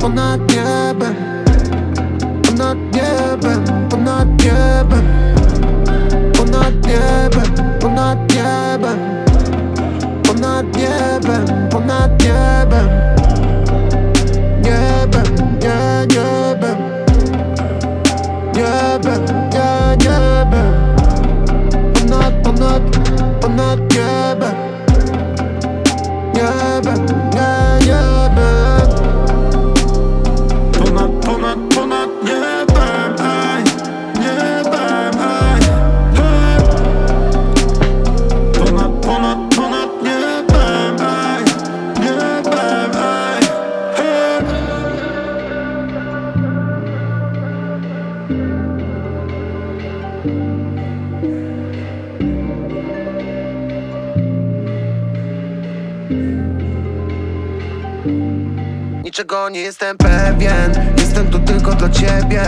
понад небом, понад небом, понад небом death. Niczego nie jestem pewien. Jestem tu tylko dla ciebie.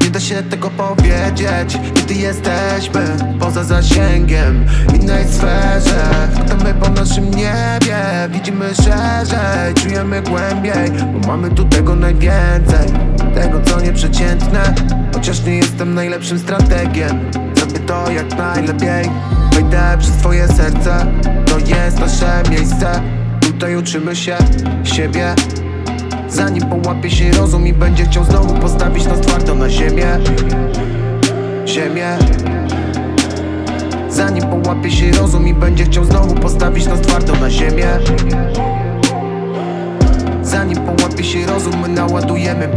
Nie da się tego powiedzieć Kiedy jesteśmy poza zasięgiem Innej sferze. Latamy po naszym niebie. Widzimy szerzej Czujemy głębiej Bo mamy tu tego najwięcej. Tego co nieprzeciętne Chociaż nie jestem najlepszym strategiem. Zrobię to jak najlepiej. Wejdę przez twoje serce. To jest nasze miejsce. Tutaj uczymy się siebie. Zanim połapie się rozum i będzie chciał znowu postawić nas twardo na ziemię. Ziemię. Zanim połapie się rozum i będzie chciał znowu postawić nas twardo na ziemię. Zanim połapie się rozum, my naładujemy